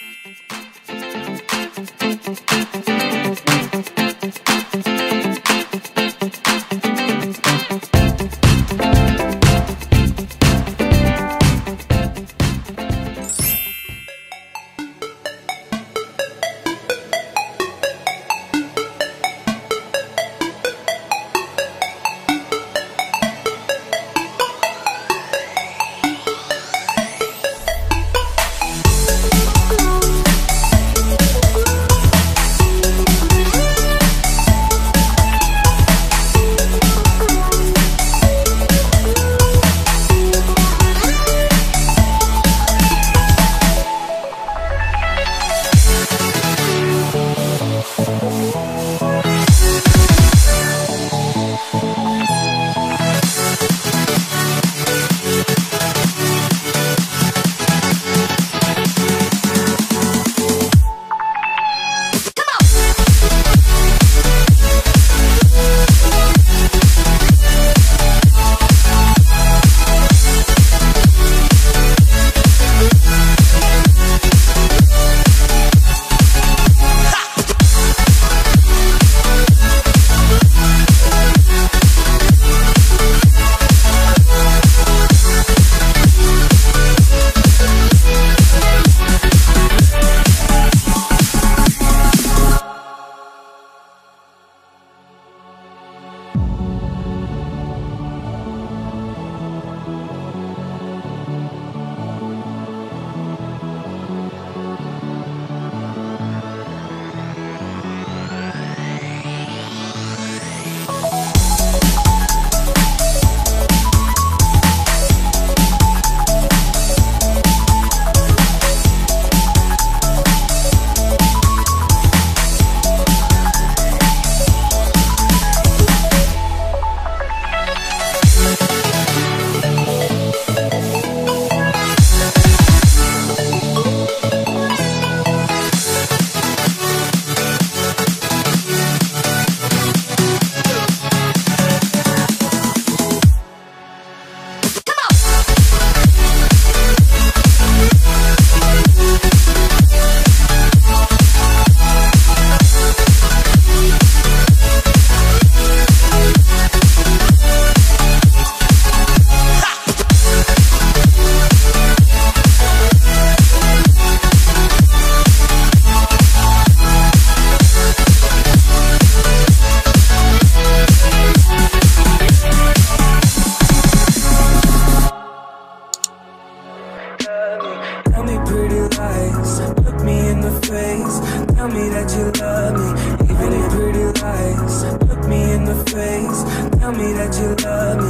Thank you. Bye. said you love me, even in pretty lies. Look me in the face, tell me that you love me.